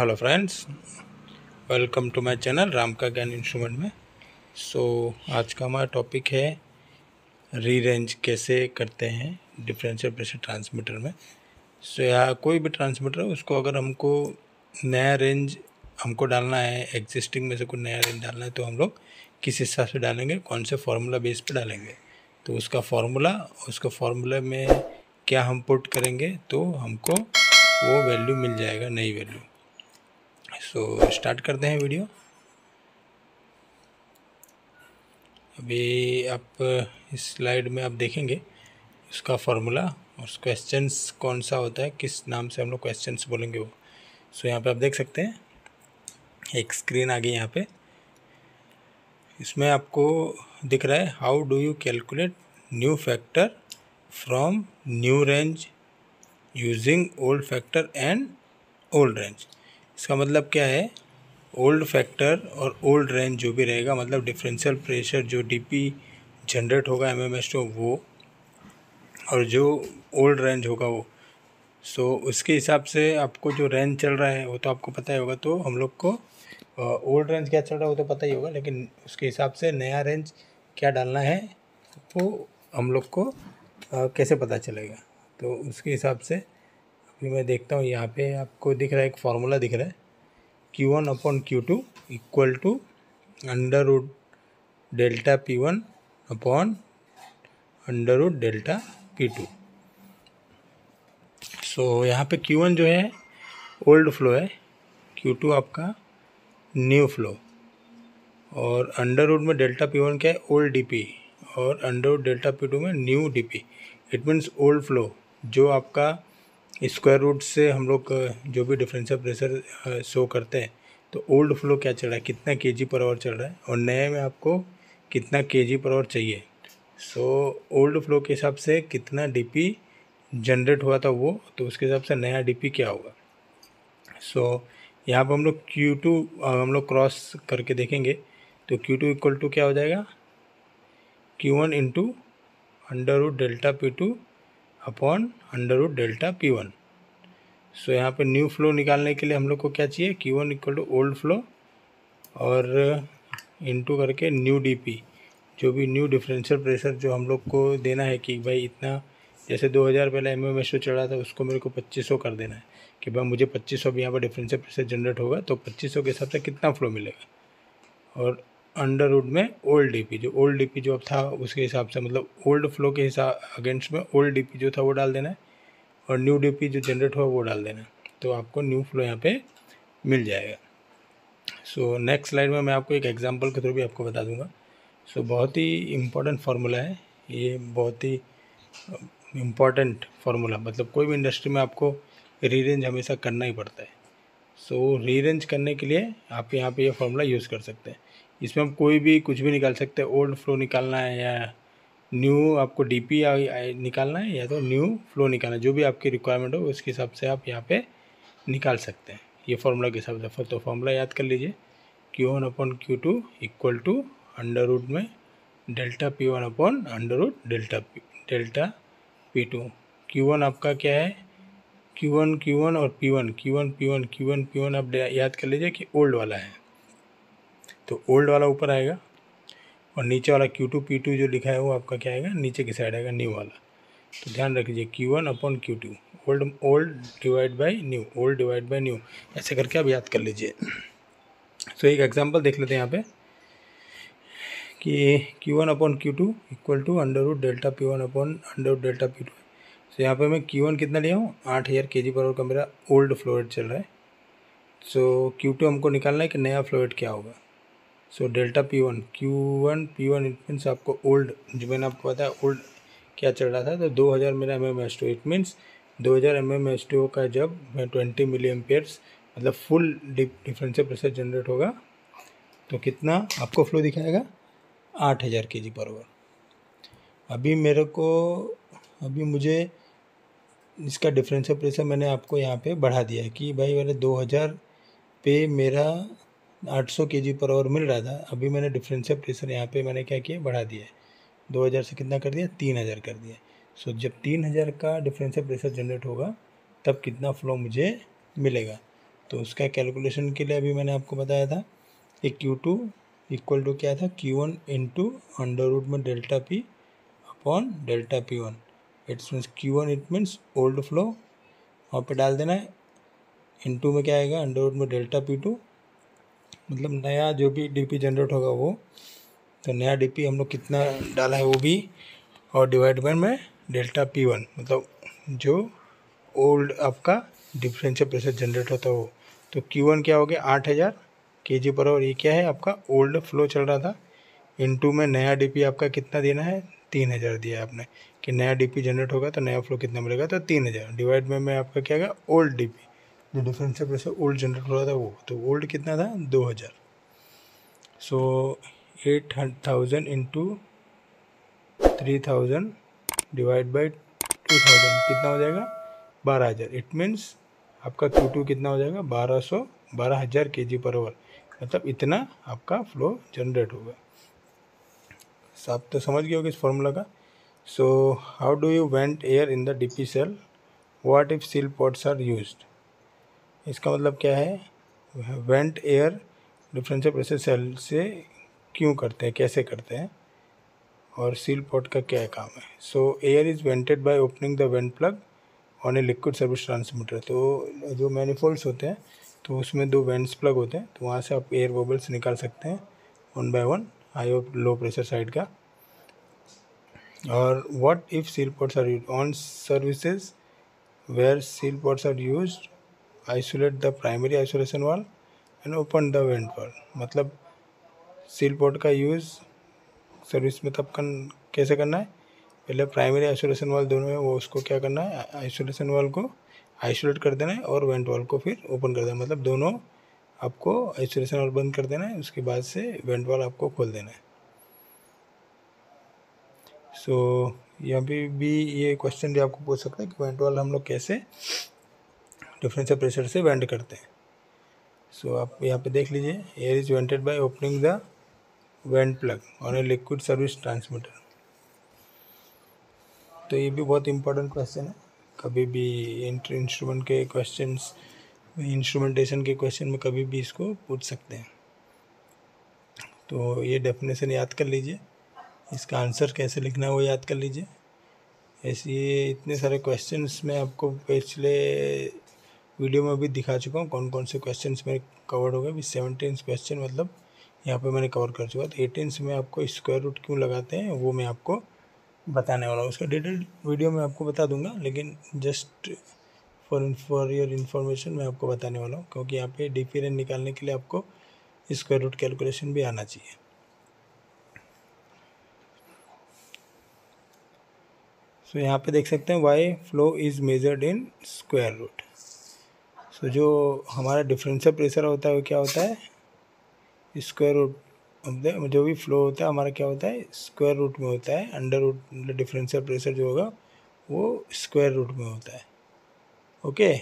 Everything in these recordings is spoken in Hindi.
Hello friends welcome to my channel Ram का ज्ञान इंस्ट्रूमेंट में. सो so, आज का हमारा टॉपिक है री रेंज कैसे करते हैं डिफरेंशियल प्रेशर ट्रांसमीटर में. सो so, या कोई भी ट्रांसमीटर उसको अगर हमको नया रेंज हमको डालना है एग्जिस्टिंग में से कोई नया रेंज डालना है तो हम लोग किस हिसाब से डालेंगे कौन से फार्मूला बेस पे डालेंगे? तो उसका फार्मूला उसका फार्मूला में क्या हम पुट करेंगे तो हमको वो वैल्यू मिल जाएगा नई वैल्यू सो स्टार्ट करते हैं वीडियो अभी आप, इस स्लाइड में आप देखेंगे उसका फार्मूला और क्वेश्चंस कौन सा होता है, किस नाम से हम लोग क्वेश्चंस बोलेंगे वो. सो यहाँ पे आप देख सकते हैं, एक स्क्रीन आ गई यहाँ पे. इसमें आपको दिख रहा है how do you calculate new factor from new range using old factor and old range इसका मतलब क्या है? ओल्ड फैक्टर और ओल्ड रेंज जो भी रहेगा मतलब डिफरेंशियल प्रेशर जो डीपी जनरेट होगा एम एम एस टू वो और जो ओल्ड रेंज होगा वो सो so, उसके हिसाब से आपको जो रेंज चल रहा है वो तो आपको पता ही होगा तो हम लोग को ओल्ड रेंज क्या चल रहा है वो तो पता ही होगा लेकिन उसके हिसाब से नया रेंज क्या डालना है वो हम लोग को आ, कैसे पता चलेगा? तो उसके हिसाब से अभी मैं देखता हूँ, यहाँ पे आपको दिख रहा है एक फार्मूला दिख रहा है। Q one upon Q two equal to under root delta P one upon under root delta P two so यहाँ पे वन जो है ओल्ड फ्लो है। क्यू टू आपका न्यू फ्लो और अंडर रूड में डेल्टा पी वन क्या है? ओल्ड डी पी और under root delta P two में new D P it means old flow जो आपका स्क्वायर रूट से हम लोग जो भी डिफरेंशियल प्रेशर शो करते हैं तो ओल्ड फ्लो क्या चल रहा है? कितना के जी पर आवर चल रहा है? और नए में आपको कितना के जी पर आवर चाहिए? सो ओल्ड फ्लो के हिसाब से कितना डीपी जनरेट हुआ था वो तो उसके हिसाब से नया डीपी क्या होगा? सो so, यहाँ पर हम लोग क्यू टू हम लोग क्रॉस करके देखेंगे तो क्यू टू इक्वल टू क्या हो जाएगा? Q one into under root delta P two upon under root delta P one so यहाँ पे न्यू फ्लो निकालने के लिए हम लोग को क्या चाहिए? Q one equal to old flow और इनटू करके न्यू डीपी जो भी न्यू डिफरेंशियल प्रेशर जो हम लोग को देना है कि भाई इतना, जैसे 2000 पहले एम एम एस चढ़ा था, उसको मेरे को 2500 कर देना है कि भाई मुझे 2500 अब यहाँ पर डिफरेंशियल प्रेशर जनरेट होगा तो 2500 के हिसाब से कितना फ्लो मिलेगा? और अंडर रूट में ओल्ड डीपी जो ओल्ड डीपी जो अब था उसके हिसाब से मतलब ओल्ड फ्लो के हिसाब अगेंस्ट में ओल्ड डीपी जो था वो डाल देना है और न्यू डीपी जो जनरेट हुआ वो डाल देना है। तो आपको न्यू फ्लो यहाँ पे मिल जाएगा। सो नेक्स्ट स्लाइड में मैं आपको एक एग्जांपल के थ्रू भी आपको बता दूँगा। सो so, बहुत ही इम्पोर्टेंट फार्मूला है। ये बहुत ही इम्पोर्टेंट फार्मूला मतलब कोई भी इंडस्ट्री में आपको रीरेंज हमेशा करना ही पड़ता है। सो so, रीरेंज करने के लिए आप यहाँ पे ये फार्मूला यूज़ कर सकते हैं। इसमें हम कोई भी कुछ भी निकाल सकते हैं। ओल्ड फ्लो निकालना है या न्यू आपको डी पी निकालना है या तो न्यू फ्लो निकालना है। जो भी आपकी रिक्वायरमेंट हो, उसके हिसाब से आप यहाँ पे निकाल सकते हैं। ये फार्मूला के हिसाब से तो फार्मूला याद कर लीजिए। Q one upon Q two equal to under root में delta P one upon under root delta P delta P two Q one आपका क्या है? क्यू वन क्यू वन और P one Q one P one Q one P one आप याद कर लीजिए कि ओल्ड वाला है। तो ओल्ड वाला ऊपर आएगा और नीचे वाला क्यू टू पी टू जो लिखा है वो आपका क्या आएगा? नीचे की साइड आएगा न्यू वाला। तो ध्यान रख लीजिए Q one upon Q two old old divide by new old divide by new ऐसे करके आप याद कर लीजिए। तो एक एग्जांपल देख लेते हैं यहाँ पे कि Q one upon Q two equal to under root delta P one upon under root delta P two so यहाँ पे मैं क्यू वन कितना लिया हूँ? आठ हज़ार के जी पर आवर का मेरा ओल्ड फ्लोरेट चल रहा है। सो क्यू टू हमको निकालना है कि नया फ्लोरेट क्या होगा? So delta P one Q one P one it means आपको ओल्ड जो मैंने आपको बताया ओल्ड क्या चल रहा था? तो दो हज़ार मेरा M M S two it means दो हज़ार एम एम एस टू का जब मैं ट्वेंटी मिली एम्पेयर्स मतलब फुल डिफरेंशियल प्रेशर जनरेट होगा तो कितना आपको फ्लो दिखाएगा? आठ हज़ार के जी पर ओवर अभी मेरे को, अभी मुझे इसका डिफरेंशियल प्रेशर मैंने आपको यहाँ पे बढ़ा दिया है कि भाई मैंने दो हज़ार पे मेरा 800 जी पर आवर मिल रहा था। अभी मैंने डिफरेंशियल प्रेशर यहाँ पे मैंने क्या किया? बढ़ा दिया है। 2000 से कितना कर दिया? 3000 कर दिया सो जब 3000 का डिफरेंशियल प्रेशर जनरेट होगा, तब कितना फ्लो मुझे मिलेगा? तो उसका कैलकुलेशन के लिए अभी मैंने आपको बताया था कि क्यू टू इक्वल टू क्या था? Q one into under root में delta P upon delta P one it's means Q one it means old flow वहाँ पे डाल देना है। इंटू में क्या आएगा? अंडर रूट में डेल्टा पी टू मतलब नया जो भी डी पी जनरेट होगा वो तो नया डी पी हम लोग कितना डाला है वो भी, और डिवाइड बाय में डेल्टा पी वन मतलब जो ओल्ड आपका डिफरेंशियल प्रेशर जनरेट होता है वो। तो क्यू वन क्या हो गया? आठ हज़ार के जी पर और ये क्या है? आपका ओल्ड फ्लो चल रहा था। इनटू में नया डीपी आपका कितना देना है? तीन हज़ार दिया है आपने। कि नया डीपी जनरेट होगा तो नया फ्लो कितना मिलेगा? तो तीन हज़ार। डिवाइड में मैं आपका क्या गया? ओल्ड डीपी जो डिफरेंशियल प्रेशर ओल्ड जनरेट हो रहा था वो तो ओल्ड कितना था? दो हज़ार। So eight thousand into three thousand divide by two thousand कितना हो जाएगा? बारह हज़ार। इट मीन्स आपका क्यू टू कितना हो जाएगा? बारह सौ, बारह हज़ार के जी पर ओवर मतलब इतना आपका फ्लो जनरेट होगा। आप तो समझ गए होगे इस फॉर्मूला का। So how do you vent air in the D P cell what if seal pots are use इसका मतलब क्या है? Vent air differential pressure cell से क्यों करते हैं? कैसे करते हैं? और सील पॉट का क्या काम है? So air is vented by opening the vent plug on a liquid service transmitter तो जो मैनिफोल्ड्स होते हैं तो उसमें दो वेंट्स प्लग होते हैं तो वहाँ से आप एयर बबल्स निकाल सकते हैं वन बाय वन हाई और लो प्रेशर साइड का। और what if seal pots are use on services where seal pots are use isolate the primary isolation valve and open the vent valve मतलब सील पॉट का यूज़ सर्विस में तब कर कैसे करना है? पहले प्राइमरी आइसोलेशन वाल दोनों है वो उसको क्या करना है? आइसोलेशन वाल को आइसोलेट कर देना है और वेंट वाल को फिर ओपन कर देना मतलब दोनों आपको आइसोलेशन वाल बंद कर देना है उसके बाद से वेंट वाल आपको खोल देना है। सो so, यहाँ पे भी ये क्वेश्चन भी आपको पूछ सकता है कि वेंट वाल हम लोग कैसे डिफरेंशियल प्रेशर से वेंट करते हैं। सो so, आप यहाँ पे देख लीजिए air is vented by opening the vent plug on a liquid service transmitter तो ये भी बहुत इंपॉर्टेंट क्वेश्चन है। कभी भी इंस्ट्रूमेंट के क्वेश्चन इंस्ट्रूमेंटेशन के क्वेश्चन में कभी भी इसको पूछ सकते हैं। तो ये डेफिनेशन याद कर लीजिए। इसका आंसर कैसे लिखना है वो याद कर लीजिए। ऐसे इतने सारे क्वेश्चंस में आपको पिछले वीडियो में भी दिखा चुका हूँ कौन कौन से क्वेश्चन मेरे कवर हो गए। अभी सेवनटीन क्वेश्चन मतलब यहाँ पे मैंने कवर कर चुका था एटीन में आपको स्क्वायर रूट क्यों लगाते हैं वो मैं आपको बताने वाला हूँ। उसका डिटेल वीडियो में आपको बता दूँगा लेकिन just for for your information मैं आपको बताने वाला हूँ क्योंकि यहाँ पे डी पी निकालने के लिए आपको स्क्वायर रूट कैलकुलेशन भी आना चाहिए। सो so, यहाँ पे देख सकते हैं why flow is measured in square root so जो हमारा डिफरेंशियल प्रेशर होता है वो क्या होता है? स्क्वायर रूट जो भी फ्लो होता है, हमारा क्या होता है? स्क्वायर रूट में होता है। अंडर रूट डिफरेंशियल प्रेशर जो होगा, वो स्क्वायर रूट में होता है। ओके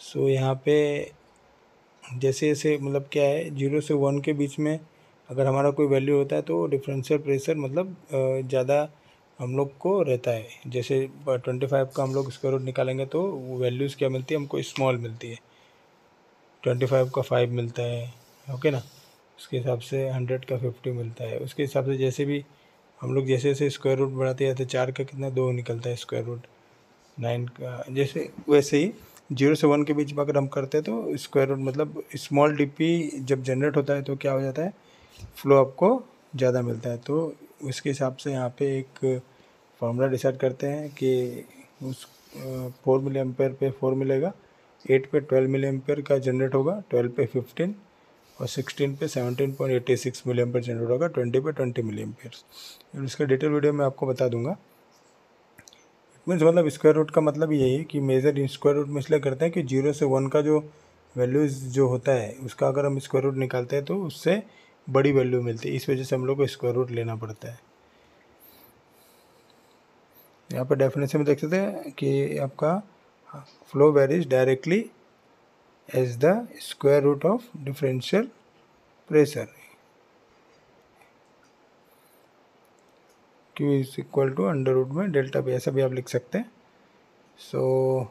सो यहाँ पे जैसे जैसे मतलब क्या है? ज़ीरो से वन के बीच में अगर हमारा कोई वैल्यू होता है तो डिफरेंशियल प्रेशर मतलब ज़्यादा हम लोग को रहता है। जैसे ट्वेंटी फाइव का हम लोग स्क्वायर रूट निकालेंगे तो वैल्यूज़ क्या मिलती है? हमको स्मॉल मिलती है। ट्वेंटी फाइव का फाइव मिलता है ओके ना? उसके हिसाब से हंड्रेड का फिफ्टी मिलता है। उसके हिसाब से जैसे भी हम लोग जैसे जैसे स्क्वायर रूट बढ़ाते जाते चार का कितना? दो निकलता है स्क्वायर रूट नाइन का, जैसे, वैसे ही ज़ीरो से वन के बीच में अगर हम करते हैं तो स्क्वायर रूट मतलब स्मॉल डीपी जब जनरेट होता है तो क्या हो जाता है? फ्लो आपको ज़्यादा मिलता है। तो उसके हिसाब से यहाँ पे एक फार्मूला डिसाइड करते हैं कि उस फोर मिली एम्पेयर पे फोर मिलेगा एट पे ट्वेल्व मिली एम्पेयर का जनरेट होगा ट्वेल्व पे फिफ्टीन और 16 पे 17.86 मिली एम्पेयर जनरेट होगा 20 पे 20 मिली एम्पेयर इसका डिटेल वीडियो मैं आपको बता दूँगा। इट मीन्स मतलब स्क्वायर रूट का मतलब यही है कि मेजर इन स्क्वायर रूट में इसलिए करते हैं कि ज़ीरो से वन का जो वैल्यूज़ जो होता है, उसका अगर हम स्क्वायर रूट निकालते हैं तो उससे बड़ी वैल्यू मिलती है। इस वजह से हम लोग को स्क्वायर रूट लेना पड़ता है। यहाँ पर डेफिनेशन में देख सकते हैं कि आपका flow varies directly as the square root of differential pressure Q is equal to under root में डेल्टा भी ऐसा भी आप लिख सकते हैं। सो so,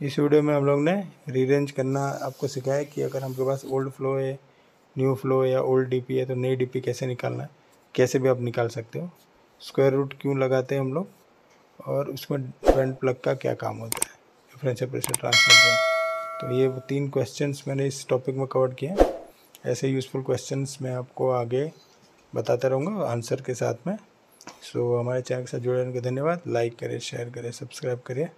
इस वीडियो में हम लोग ने रीरेंज करना आपको सिखाया कि अगर हमके पास ओल्ड फ्लो है न्यू फ्लो या ओल्ड डीपी है तो नई डीपी कैसे निकालना है? कैसे भी आप निकाल सकते हो। स्क्वायर रूट क्यों लगाते हैं हम लोग? और उसमें फ्रंट प्लग का क्या काम होता है? डिफरेंशियल प्रेशर ट्रांसफ़र तो ये तीन क्वेश्चंस मैंने इस टॉपिक में कवर किए ऐसे यूज़फुल क्वेश्चंस मैं आपको आगे बताता रहूँगा आंसर के साथ में। सो हमारे चैनल के साथ जुड़े रहने धन्यवाद। लाइक करें शेयर करें सब्सक्राइब करें।